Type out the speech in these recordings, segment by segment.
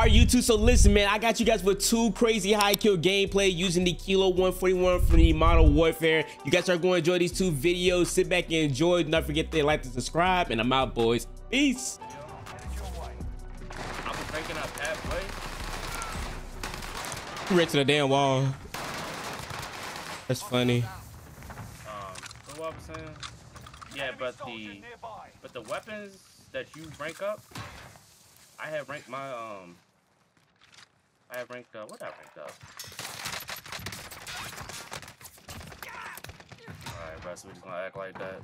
All right, YouTube. So listen, man, I got you guys with two crazy high kill gameplay using the Kilo 141 from the Modern Warfare. You guys are going to enjoy these two videos. Sit back and enjoy. Do not forget to like and subscribe. And I'm out, boys. Peace. Halfway. Right to the damn wall. That's funny. Um? Yeah, but the but the weapons that you rank up, I have ranked my um. I have ranked uh, what I ranked up. All right, bro. So we just gonna act like that.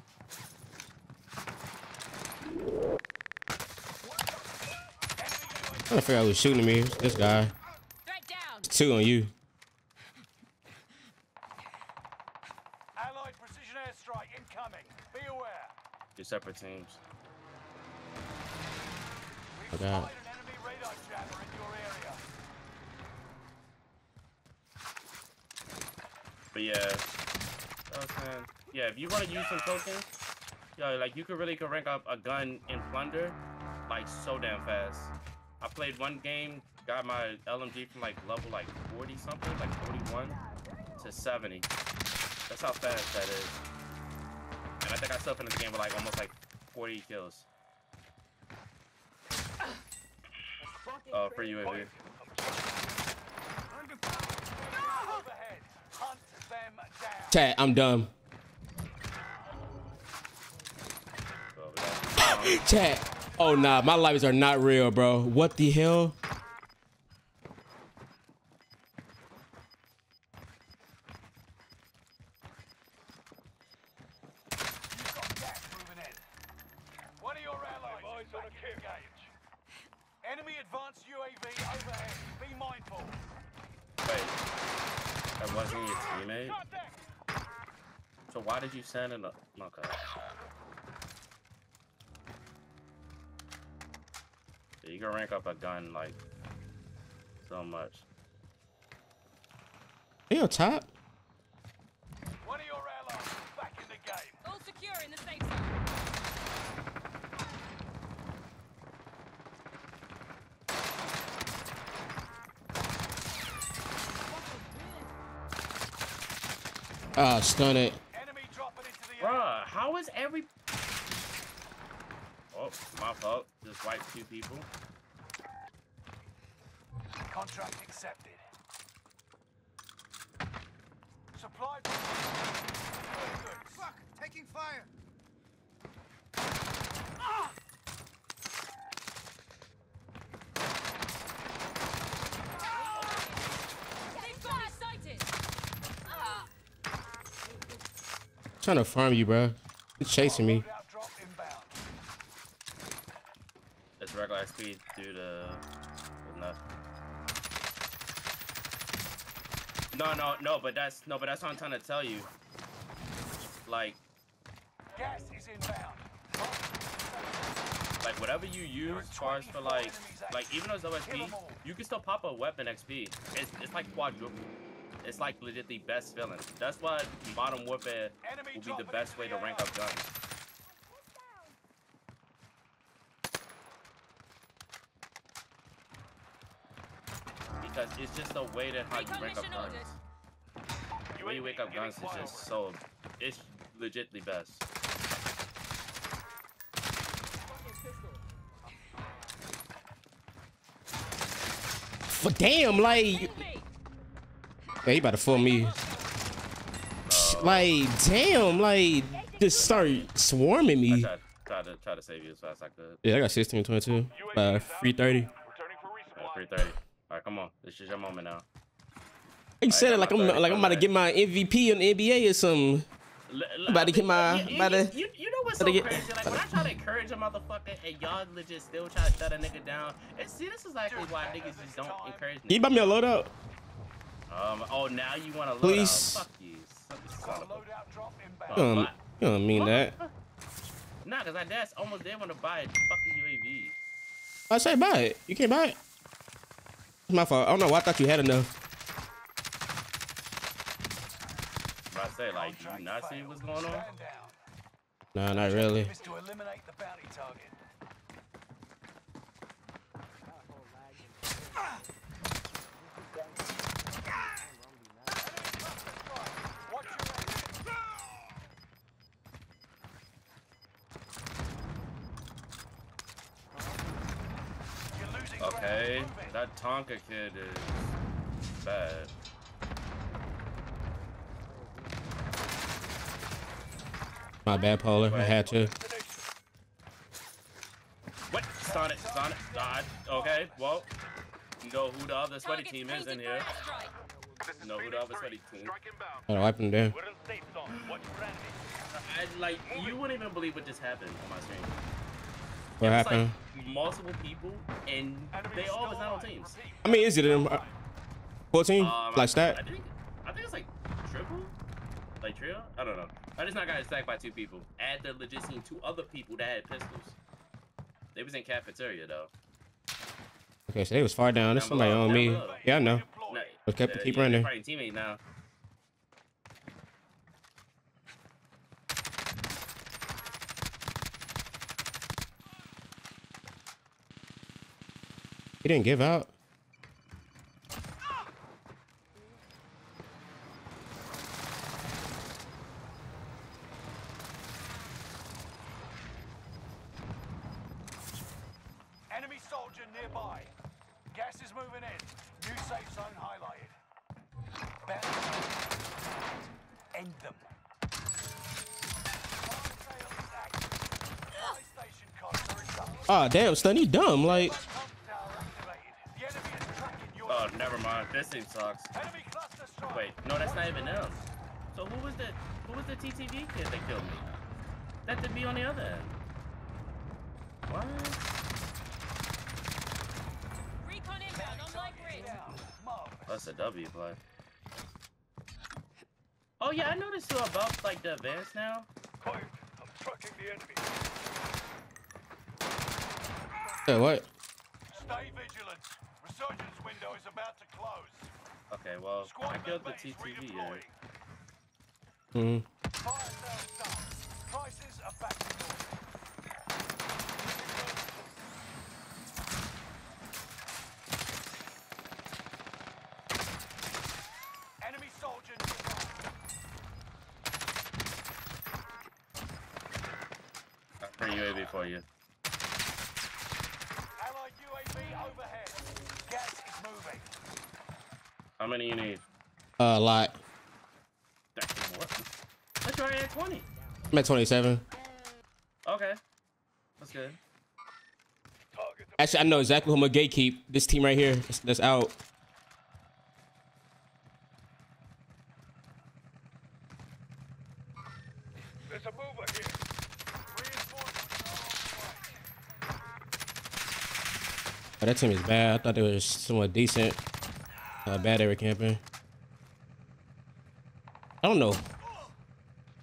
I'm trying to figure out who's shooting me. This guy. Threat down. Two on you. Allied precision airstrike incoming. Be aware. Two separate teams. Oh, We've God. spotted an enemy radar jammer in your area. But yeah, yeah, if you want to use some tokens, yo, like you could really could rank up a gun in plunder, like so damn fast. I played one game, got my LMG from like level like 40 something, like 41 to 70. That's how fast that is. And I think I still finished the game with like almost like 40 kills. Uh, for UAV. Overhead. Hunt them down. Chat, I'm dumb. Chat. Oh, nah. My lives are not real, bro. What the hell? Advanced UAV overhead. Be mindful. Wait, that wasn't your teammate? So why did you send it? Okay. Yeah, you can rank up a gun like so much. Hey, on top. One of your allies is back in the game. All secure in the safe zone. Ah, stun it. Enemy dropping into the area. Bruh, how is every Oh, my fault. Just wiped two people. Contract accepted. Supply. Fuck! Taking fire. They've got us sighted. Trying to farm you, bro. He's chasing me. Loadout. It's regular speed due uh, to. No, no, no, but that's no, but that's what I'm trying to tell you. Like, Gas is inbound. like whatever you use as far as for like like even though it's OSP, you can still pop a weapon XP. It's it's like quadruple. It's like legit the best feeling. That's why Modern Warfare will be the best way to rank up guns. Because it's just the way that how you rank up guns. The way you wake up guns is just so it's legit the best. But damn, like, Enemy. hey, he about to fool me. Like, damn, like, just start swarming I me. tried, tried to try to save you as fast as I could. Yeah, I got 16, 22. Uh, free 30. Uh, resupply. 330. Alright, come on. This is your moment now. You said it like I'm like I'm about to get my MVP in the NBA or something. L- l- About to get my- you, about to- you, you know what's so get- crazy? Like when I try to encourage a motherfucker and y'all legit still try to shut a nigga down. And see, this is exactly why niggas just don't encourage Can you niggas. buy me a loadout? Um, oh, now you want to load Please. out. Fuck you. Son of a- Got a son of a- loadout drop You don't, you don't mean that. Nah, cause I dad's almost there want to buy a fucking UAV. I say buy it. You can't buy it. It's my fault. I don't know. why I thought you had enough. But I say, like, do you not see what's going on? Stand. Nah, not really. Objective is to eliminate the bounty target. Okay, that Tonka kid is bad. My bad, Polar. I had to. What? Stun it, stun it, dodge. Okay, well, you know who the other sweaty team is in here. for. You know who the other sweaty team. Gotta wipe him down. I, like, you wouldn't even believe what just happened on my screen. What happened? Like multiple people, and they all was not on teams. I mean, is it in uh, 14? Um, like stat? I think, I think it's like triple, like trio. I don't know. I just not got attacked by two people. Add the legit seen two other people that had pistols. They was in cafeteria though. Okay, so they was far down. There's somebody below, on me. below. Yeah, I know. No, But kept- uh, keep yeah, running. teammate now. He didn't give out. Enemy soldier nearby. Gas is moving in. New safe zone highlighted. End them. Fire station costs are incoming. Ah, damn, Stun, you dumb. Like, Pump tower activated. The enemy is tracking your Oh, never mind. This team sucks. enemy. Wait, no, that's not even them. So who was the who was the TTV kid that killed me? That could be on the other end. What? Recon inbound on my grid. That's a W play. Oh yeah, I noticed too about like the advance now. I'm tracking the enemy. yeah, what? Stay vigilant. Resurgence window is about to close. Okay, well, I Squad killed the mates TTV. Yeah. Hmm. Fire sales done. Prices are back to normal. Enemy soldier nearby. I bring UAV for you. Allied UAV overhead. Gas is moving. How many you need? Uh, a lot. What? That's already at 20. I'm at 27. Okay. That's good. Actually, I know exactly who I'm gonna gatekeep. This team right here that's, that's out. There's a mover here. Reinforcements are on. Oh, that team is bad. I thought they were somewhat decent. Bad were camping. I don't know.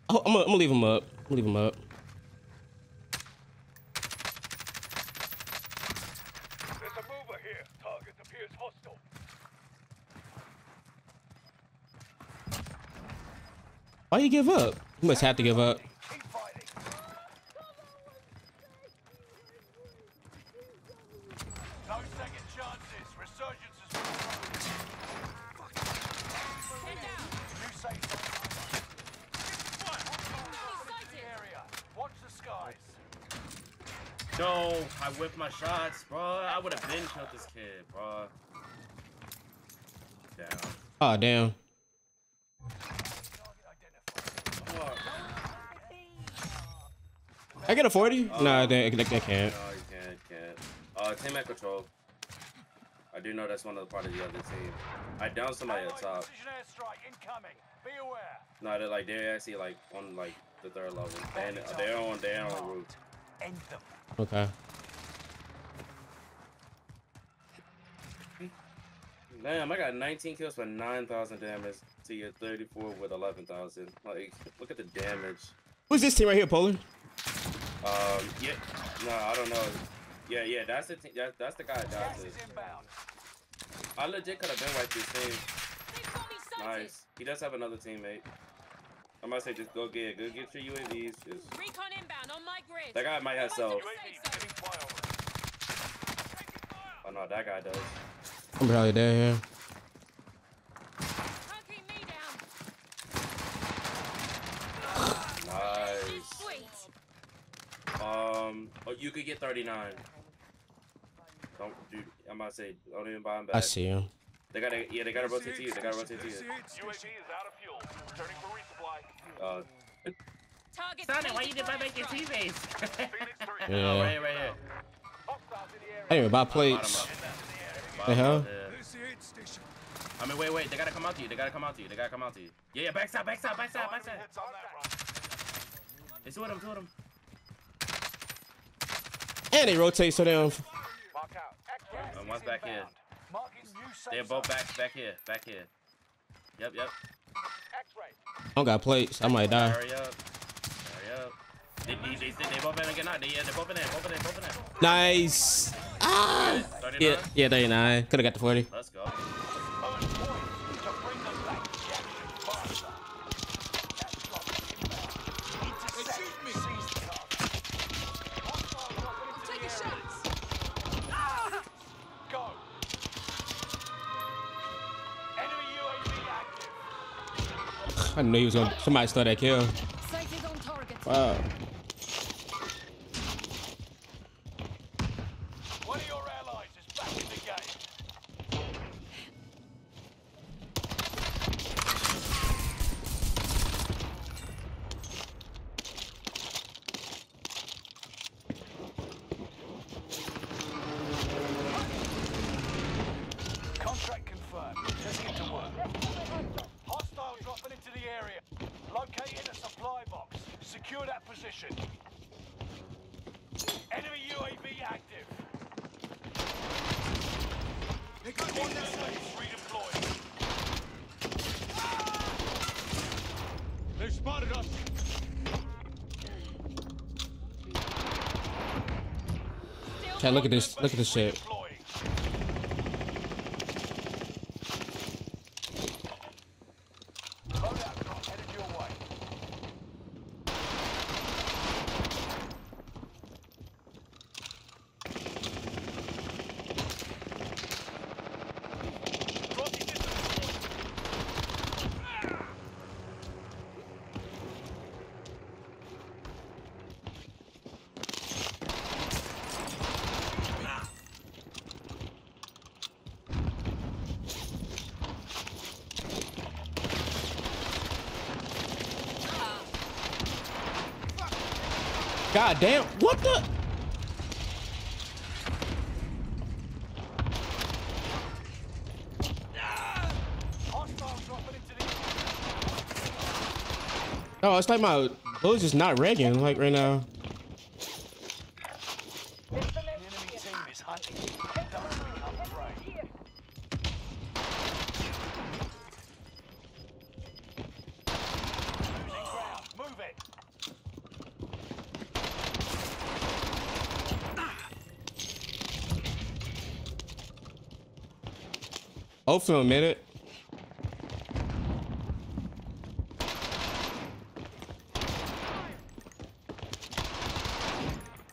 Oh, I'm, gonna, leave them up. I'm gonna leave them up. There's a mover here. Target appears hostile. Why you give up? You must have to give up. No, I whipped my shots, bro. I would have been killed this kid, bro. Down. Oh damn. Oh, I get a 40? Nah, they, they, they can't. no, you can't, can't. Uh, team at control. I do know that's one of the part of the other team. I downed somebody at top. precision airstrike incoming. Be aware. No, they're like they're actually like on like the third level, and they're on they're on roof. End them. Okay. Damn, I got 19 kills for 9,000 damage to your 34 with 11,000. Like, look at the damage. Who's this team right here, Polar? Um, yeah, no, I don't know. Yeah, yeah, that's the team. That, that's the guy I died Gas to. is inbound. I legit could have been wiped this team. They've got me sighted. Nice. He does have another teammate. I might say just go get go get your UAVs. Just Recon inbound on my grid. That guy might have Close to self. the safe zone. Oh no, that guy does. I'm probably dead here. Can't keep me down. Nice. Um, oh, you could get 39. Don't do. I'm about to say, don't even buy them back. I see him. They gotta, yeah, they gotta rotate to you. They gotta rotate to you. UAV is out of fuel. Returning for resupply. Uh, Target Sonny, why you did my for make your teammates? Phoenix 3. Oh, Yeah. right here, right here. Hostiles in the area. I didn't even buy plates. up. The Bottom hell? up, yeah. I mean, wait, wait. They gotta come out to you. They gotta come out to you. They gotta come out to you. Yeah, yeah. Backside, backside, backside, backside. Hits on that run. It's with him, two of them. And they rotate so damn. Mark out. And one's back here. inbound. Marking new safe They're both back, back here, back here. Yep, yep. X-ray. I don't got plates. I might die. Hurry up. Hurry up. They, they, they, they, they again now. They, yeah, in there, both in. Nice. Ah. Yeah, yeah, 39. Could have got the 40. Let's go. Earn points to bring them back to the action faster. That's drop inbound. Intercept. Seize the target. Hostile dropping into Take the a area. shot. Go. Enemy UAV active. I knew he was gonna. Somebody stole that kill. Wow. Enemy UAV active. Redeployed. They spotted us. Okay, look at this. Look at this shit. Redeploying. Loadout drop headed your way. Drop is God damn. What the? No, it's like my bull's just not rigging like right now. The enemy team is hunting. Don't become prey. Losing ground. Move it. Hopefully a minute.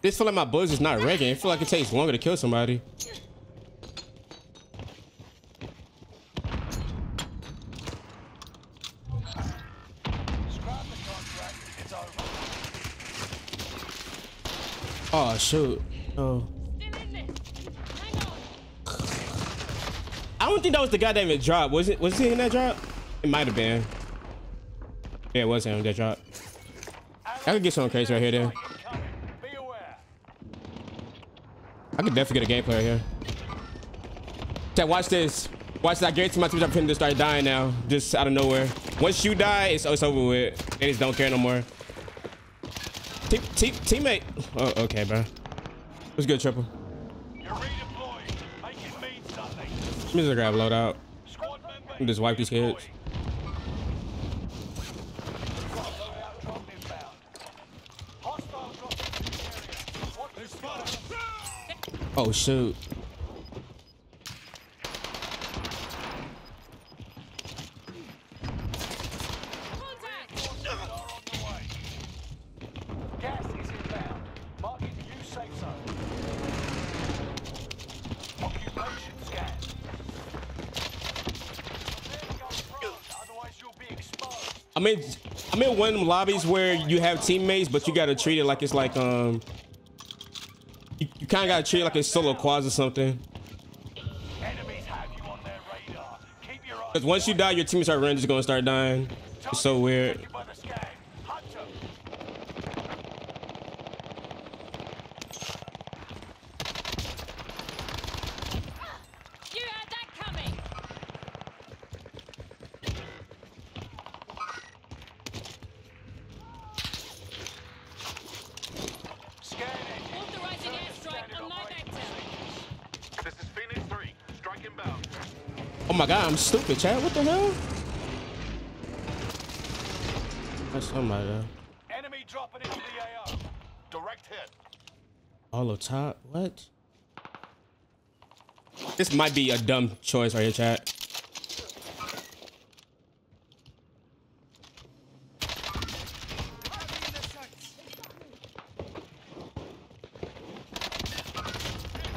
This feel like my buzz is not rigging. I feel like it takes longer to kill somebody. Oh shoot. Oh. Don't think that was the guy that even dropped. Was it? Was he in that drop? It might have been. Yeah, it was him that dropped. I could get something crazy right here. Then. I could definitely get a gameplay right here. Chat, watch this. Watch that. I guarantee my team's are to start dying now, just out of nowhere. Once you die, it's, it's over with. They just don't care no more. Team, team, teammate. Oh, okay, bro. What's good, triple? Let me just grab loadout. Just wipe these kids. Oh drop I'm in. I'm in one of them lobbies where you have teammates, but you gotta treat it like it's like um. You, you kind of got to treat it like a solo quads or something. Enemies have you on their radar. Keep your eyes Because once you die, your teammates are running just gonna start dying. It's so weird. Targeted by the scan. Hunt 'em. You had that coming. Scanning. Authorizing airstrike on my vector. This is Phoenix 3. Strike inbound. Oh my god, I'm stupid, Chad. What the hell? That's somebody. Enemy dropping into the AO. Direct hit. All up top. What? This might be a dumb choice right here, Chad.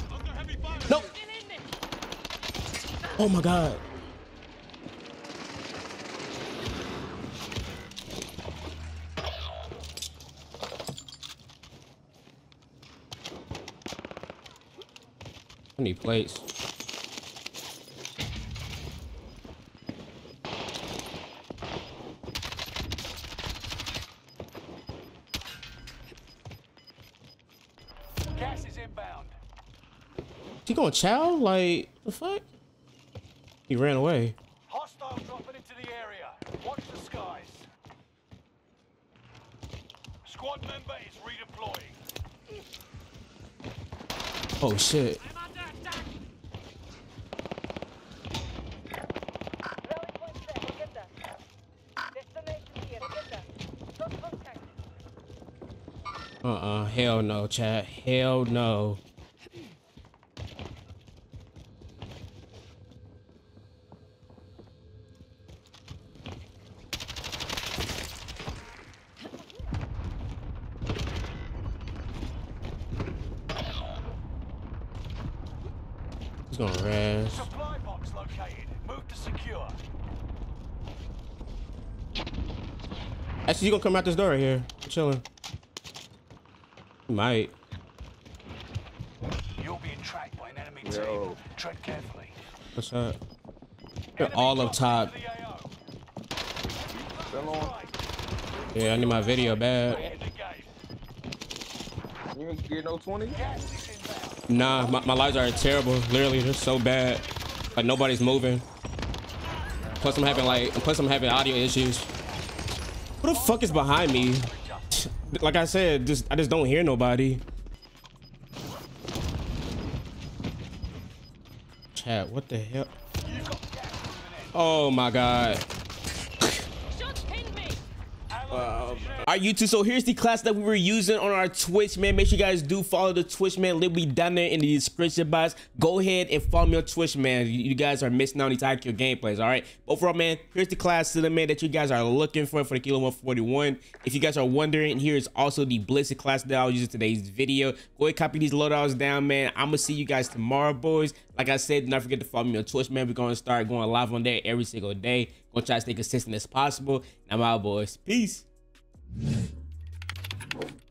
Under heavy fire. Nope. Still in this. Oh my god. I need plates. Gas is inbound. He gonna chow? Like, the fuck? He ran away. Hostile dropping into the area. Watch the skies. Squad member is redeploying. Oh shit. I'm under attack. Rally point set, agenda. Destination here, agenda. Got contact. Uh-uh. Hell no, chat. Hell no. He's gonna rest. Supply box located. Move to secure. Actually, you gonna come out this door right here. Chilling. He might. You're being tracked by an enemy team. Tread carefully. What's up? They're all up top. Into the AO. Still on. Right. Yeah, I need my video bad. In the game. You ain't get no 20? Gas is inbound. Nah, my, my lives are terrible. Literally, they're so bad. Like nobody's moving. Plus I'm having like, plus I'm having audio issues. Who the fuck is behind me? Like I said, just I just don't hear nobody. Chat, what the hell? Oh my god. All right, YouTube. So here's the class that we were using on our Twitch, man. Make sure you guys do follow the Twitch, man. Link will be down there in the description box. Go ahead and follow me on Twitch, man. You, guys are missing out on these IQ gameplays, all right? Overall, man, here's the class to the man that you guys are looking for for the Kilo 141. If you guys are wondering, here is also the Blizzard class that I'll use in today's video. Go ahead, copy these loadouts down, man. I'm gonna see you guys tomorrow, boys. Like I said, do not forget to follow me on Twitch, man. We're gonna start going live on there every single day. Gonna try to stay consistent as possible. And I'm out, boys. Peace. Thank you.